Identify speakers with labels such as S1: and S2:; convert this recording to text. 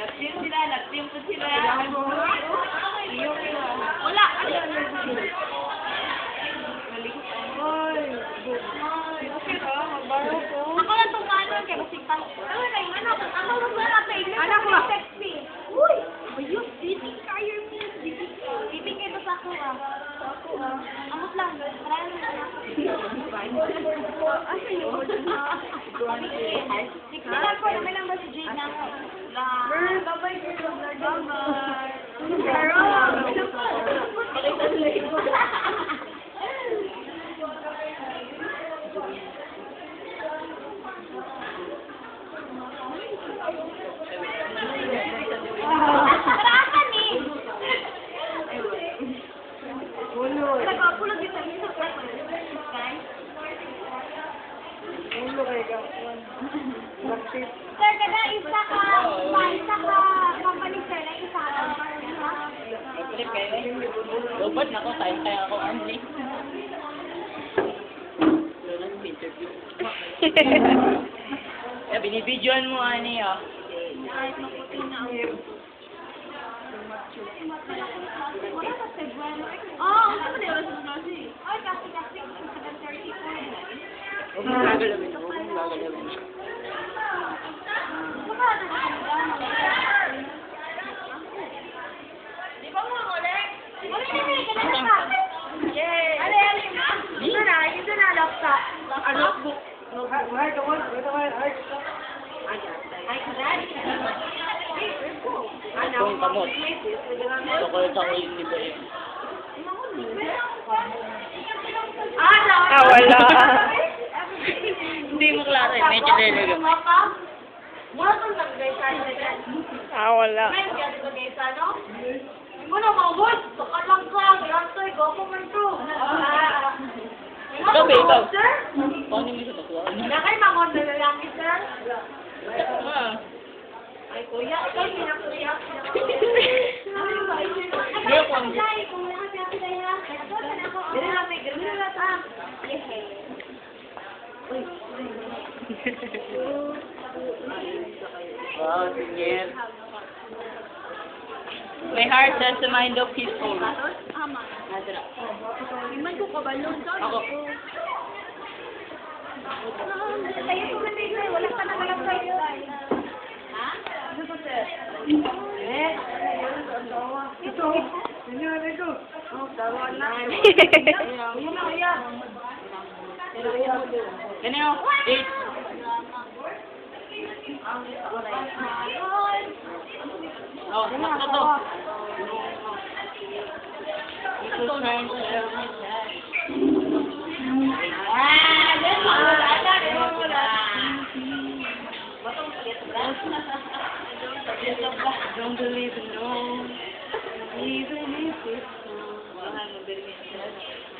S1: Nagtiyo sila, ko sila. Wala.
S2: Ako lang itong kanon kaya kasi pa. Ano na yung anak? Ako lang ba na pwede? Anak mo. Sexy. Uy! Ayun, dating kayo mo. Dating kayo sa ako ah. Sa ako ah. Amot lang. Marami na ako. Asa yun? Tingnan ko naman lang ba si Jade na ako? Brr, babay ko sa vlog. Bye-bye. Paraan eh. Nagpapulog yung sabi sa Guys. Sir, kada isa ka, isa ka company sir, na isa ka.
S1: Lobot na ko, kain kaya ako, Andy. Eh, binibidyoan mo, Ani, ah.
S2: Kahit maputi na ako. Wala ka sa buwan. Oo, ang sama nila sa klase. Ay, kasi kasi sa 7.30 po.
S1: Huwag mo gagalawin, huwag mo gagalawin.
S2: Baka na Di ba mo ulit? Ulit na may ganun ka. Yay! Ano yan? Ito na, ito na laptop.
S1: Ah, notebook. Itong kamot. Yung iba yun.
S3: Ah, wala.
S1: Hindi mo klaro eh, medyo lalaga.
S2: Mura kang nag-gaysan na dyan.
S3: Ah, wala.
S2: Men, kaya di ba gaysan, no? Ano, mga boys, baka lang ka, grantoy, go po man to.
S1: Ikaw ba, ikaw?
S2: Sir?
S1: Paano mo sa bakla?
S2: Na kayo mga na lalaki, sir?
S1: Ah.
S2: Ay, kuya, ikaw yung pinakuya.
S1: Hindi ako ang-
S2: Kung wala ka pinakilaya, Ganun lang, may ganun lang. Ah, yes.
S1: Wow, sige. My heart has the mind of his own.
S2: Ama.
S1: Nasa na.
S2: Iman ko kabalon.
S1: Ako.
S2: Tayo ko na dito, wala ka na galang kayo. Ha? Ano po, sir? Eh? Ito. Oh, tawa na. Ayan na, ayan.
S1: Ganyan o. Eight. Oh, sakto to. Ito
S2: yan, wala na, wala.
S1: Don't believe in no. Even if it's no.